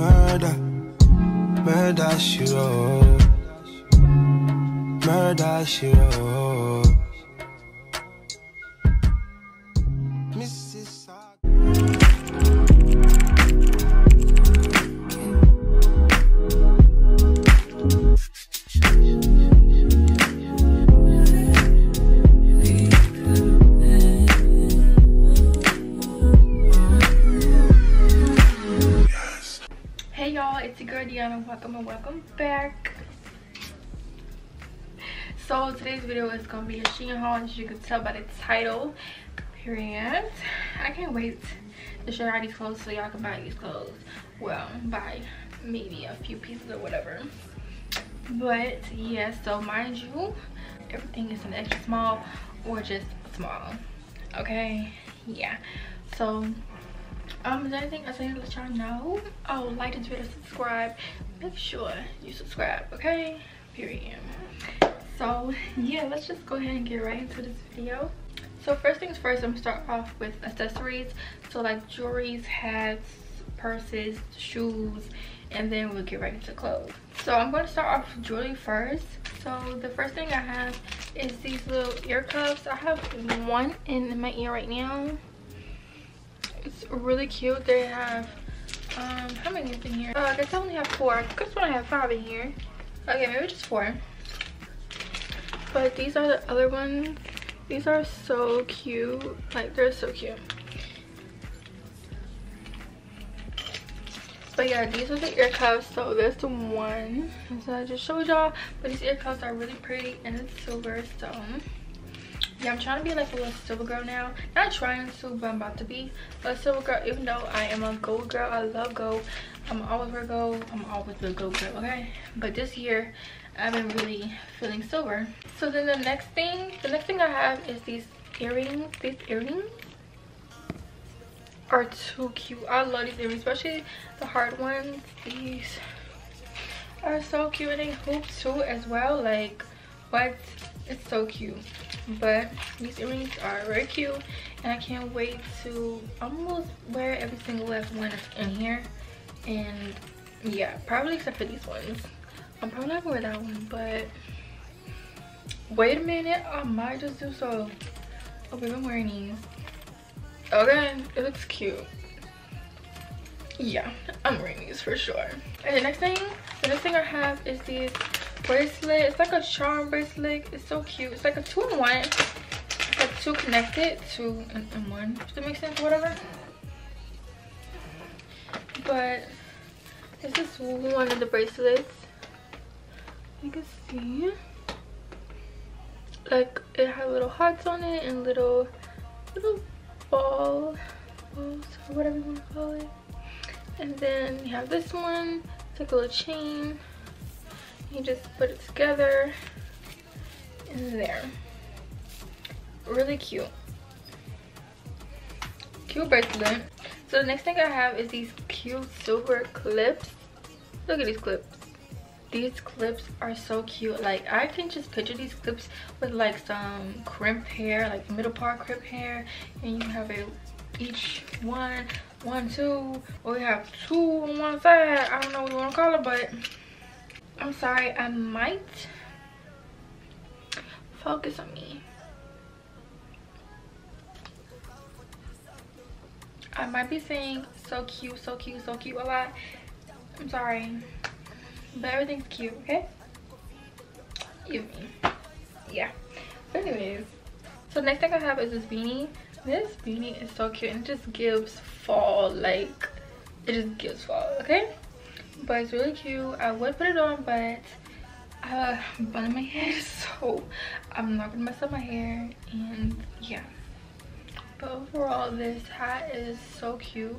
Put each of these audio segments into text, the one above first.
Murder, murder she wrote. Murder she wrote. Welcome and welcome back. So today's video is gonna be a Shein haul, as you can tell by the title. Period. I can't wait to show y'all these clothes so y'all can buy these clothes. Well, buy maybe a few pieces or whatever. But yeah, so mind you, everything is an extra small or just small. Okay, yeah. So um is there anything else i need to let y'all know oh like this video subscribe make sure you subscribe okay? Period. So yeah let's just go ahead and get right into this video. So first things first i'm gonna start off with accessories. So like jewelries hats purses shoes and then we'll get right into clothes. So i'm going to start off with jewelry first. So the first thing i have is these little ear cuffs. I have one in my ear right now. It's really cute. They have um how many is in here? Oh, i guess i only have four. I guess i only have five in here. Okay maybe just four. But these are the other ones. These are so cute. Like they're so cute. But yeah these are the ear cuffs. So there's the one so i just showed y'all. But these ear cuffs are really pretty and it's silver so yeah i'm trying to be like a little silver girl now. Not trying to but i'm about to be a silver girl even though i am a gold girl. I love gold. I'm always wear gold. I'm always a gold girl okay? But this year i've been really feeling silver. So then the next thing the next thing i have is these earrings. These earrings are too cute. I love these earrings especially the hard ones. These are so cute and they hoop too as well. Like what? It's so cute but these earrings are very cute and i can't wait to almost wear every single last one that's in here. And yeah probably except for these ones. I'm probably not gonna wear that one but wait a minute i might just do so. Oh babe i'm wearing these. Okay it looks cute. Yeah i'm wearing these for sure. And the next thing the next thing i have is these bracelet. It's like a charm bracelet. It's so cute. It's like a two-in-one it's like two connected two in, one. Does that make sense? Whatever. But this is one of the bracelets. You can see. Like it had little hearts on it and little little ball balls or whatever you want to call it. And then you have this one. It's like a little chain you just put it together. In there. Really cute. Cute bracelet so the next thing i have is these cute silver clips. Look at these clips. These clips are so cute. Like i can just picture these clips with like some crimp hair like middle part crimp hair. And you have a each one one two or we have two on one side i don't know what you want to call it but i'm sorry i might focus on me. I might be saying so cute so cute so cute a lot. I'm sorry but everything's cute okay? You me. Yeah. But anyways so next thing i have is this beanie. This beanie is so cute and it just gives fall like it just gives fall okay but it's really cute. I would put it on but uh bun my head so i'm not gonna mess up my hair and yeah. But overall this hat is so cute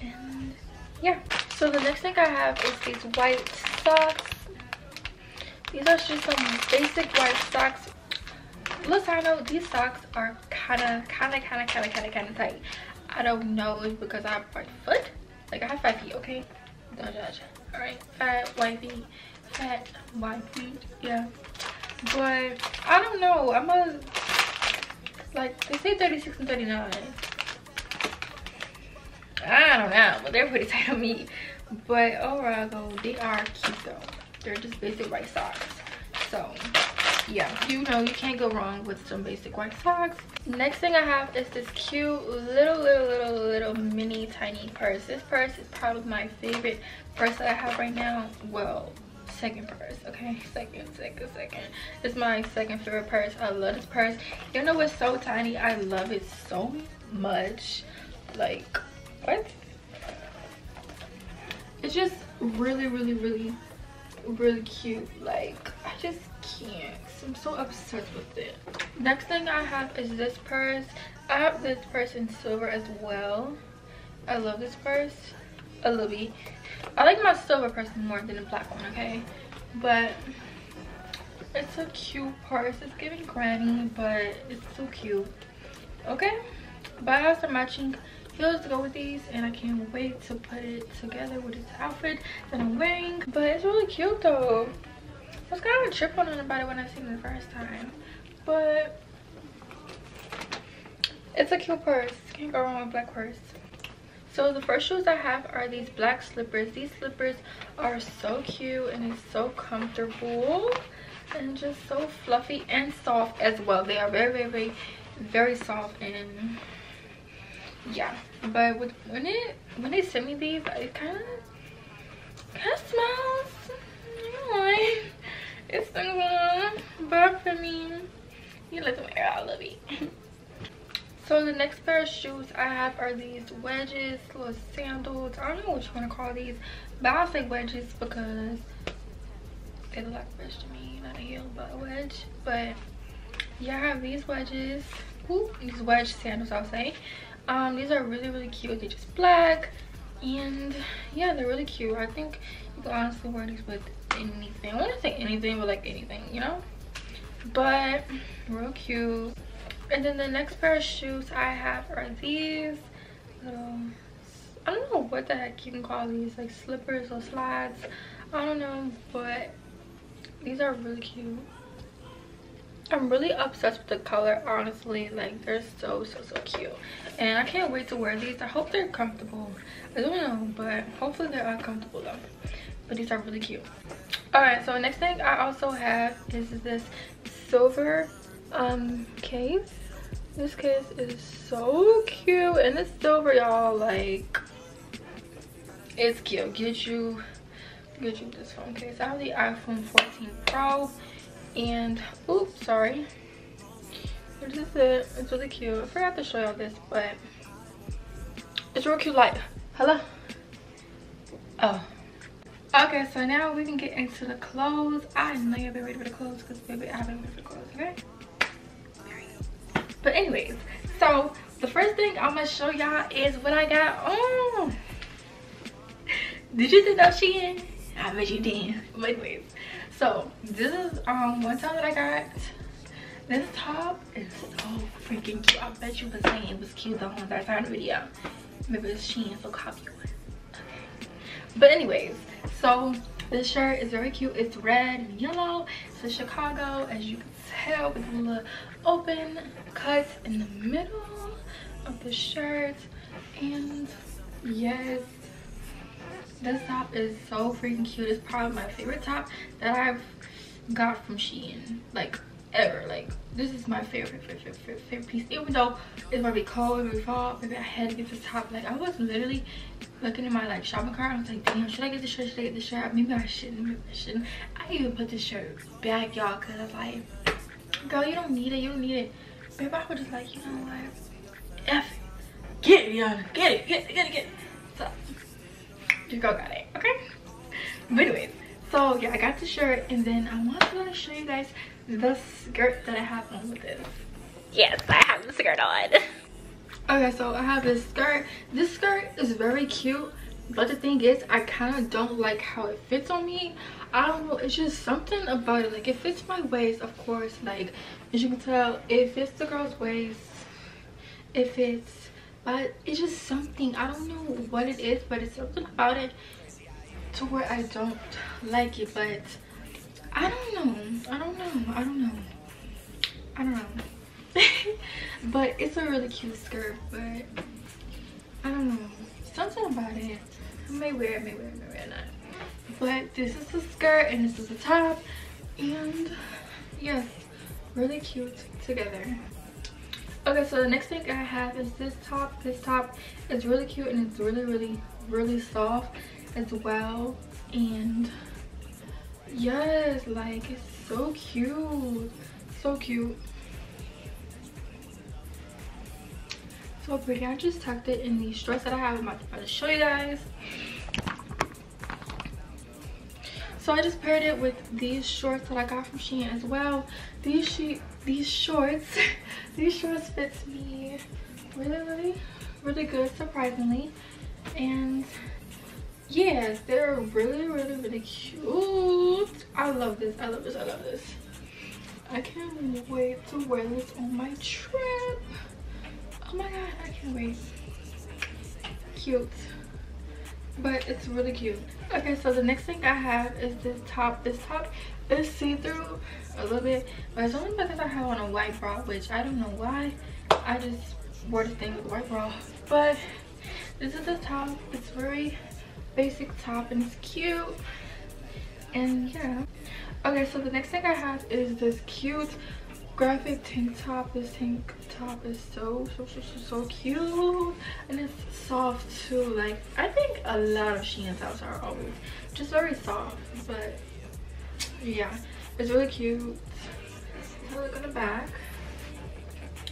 and yeah. So the next thing i have is these white socks. These are just some basic white socks. Look, I know these socks are kind of kind of kind of kind of kind of kind of tight. I don't know if because i have white foot like i have five feet okay don't judge all right uh, fat feet fat feet yeah but i don't know i'm a like they say 36 and 39 I don't know, but they're pretty tight on me. But overall though, they are cute though. They're just basic white socks. So yeah, you know you can't go wrong with some basic white socks. Next thing I have is this cute little, little, little, little mini tiny purse. This purse is probably my favorite purse that I have right now. Well, second purse okay? Second second second. It's my second favorite purse. I love this purse. You know it's so tiny? I love it so much. Like what? It's just really really really really cute. Like i just can't i'm so obsessed with it. Next thing i have is this purse. I have this purse in silver as well. I love this purse a little bit. I like my silver purse more than the black one okay? But it's a cute purse. It's giving granny but it's so cute. Okay? But i have some matching heels to go with these and i can't wait to put it together with this outfit that i'm wearing. But it's really cute though was kind of tripping on about it when i seen it the first time but it's a cute purse. Can't go wrong with black purse. So the first shoes i have are these black slippers. These slippers are so cute and it's so comfortable and just so fluffy and soft as well. They are very very very very soft and yeah. But with, when it when they sent me these it kind of kind of smells it's gonna but for me you let them air out little bit so the next pair of shoes i have are these wedges little sandals. I don't know what you want to call these but i'll say wedges because they look like a to me not a heel but a wedge. But yeah i have these wedges. Ooh, these wedge sandals i'll say. Um these are really really cute. They're just black and yeah they're really cute. I think you can honestly wear these with anything. I to say anything but like anything you know? But real cute. And then the next pair of shoes i have are these little i don't know what the heck you can call these like slippers or slides. I don't know but these are really cute. I'm really obsessed with the color honestly. Like they're so so so cute. And i can't wait to wear these. I hope they're comfortable. I don't know but hopefully they are comfortable though. But these are really cute all right so next thing i also have is this silver um case. This case is so cute and it's silver y'all like it's cute. Get you get you this phone case. I have the iphone 14 pro and oops sorry. This is it. It's really cute. I forgot to show y'all this but it's real cute like hello. Oh okay so now we can get into the clothes. I know you've been ready for the clothes because baby i've been for the clothes okay? But anyways so the first thing i'm gonna show y'all is what i got on. Did you know she i bet you did. But anyways so this is um one time that i got. This top is so freaking cute. I bet you was saying it was cute the whole entire time the video. Maybe it's shein so copy one but anyways so this shirt is very cute. It's red and yellow. It's a chicago as you can tell with a little open cuts in the middle of the shirt. And yes this top is so freaking cute. It's probably my favorite top that i've got from shein like ever. Like this is my favorite favorite favorite, favorite piece. Even though it's gonna be cold every fall maybe i had to get this top. Like i was literally looking at my like shopping cart i was like damn should i get the shirt? Should i get the shirt? Maybe i shouldn't maybe i shouldn't. I even put this shirt back y'all because like girl you don't need it you don't need it. Babe i was just like you know what? F get it y'all get it get it get it get it. So your girl got it okay? But anyways so yeah i got the shirt and then i want to show you guys the skirt that i have on with this. Yes, I have the skirt on. okay so i have this skirt. This skirt is very cute but the thing is i kind of don't like how it fits on me. I don't know it's just something about it. Like it fits my waist of course. Like as you can tell it fits the girl's waist. It fits but it's just something. I don't know what it is but it's something about it to where i don't like it. But i don't know. I don't know. I don't know. I don't know but it's a really cute skirt but i don't know something about it. I may wear it, may wear it, may wear it not. But this is the skirt and this is the top. And yes, really cute together. Okay, so the next thing I have is this top. This top is really cute and it's really, really, really soft as well. And yes, like it's so cute. So cute. So pretty. I just tucked it in the dress that I have. I'm about to show you guys. So I just paired it with these shorts that I got from Shein as well. These she these shorts, these shorts fits me really, really, really good, surprisingly. And yes, they're really, really, really cute. I love this. I love this. I love this. I can't wait to wear this on my trip. Oh my god, I can't wait. Cute. But it's really cute. Okay so the next thing i have is this top. This top is see-through. A little bit. But it's only because i have on a white bra which i don't know why. I just wore this thing with white bra. But this is the top. It's very basic top and it's cute. And yeah. Okay so the next thing i have is this cute graphic tank top this tank top is so so so so, so cute. And it's soft too like i think a lot of shein tops are always just very soft but yeah it's really cute. Look on the back.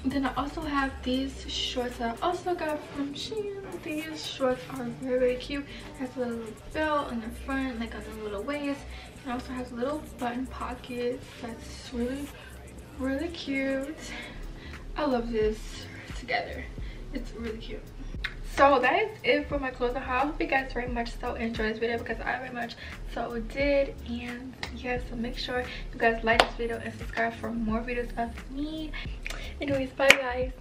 Then i also have these shorts that i also got from shein. These shorts are very very cute. It has a little belt in the front like a little waist. It also has little button pocket that's really really cute. I love this together. It's really cute. So that is it for my clothing haul i hope you guys very much so enjoyed this video because i very much so did. And yeah so make sure you guys like this video and subscribe for more videos of me. Anyways bye guys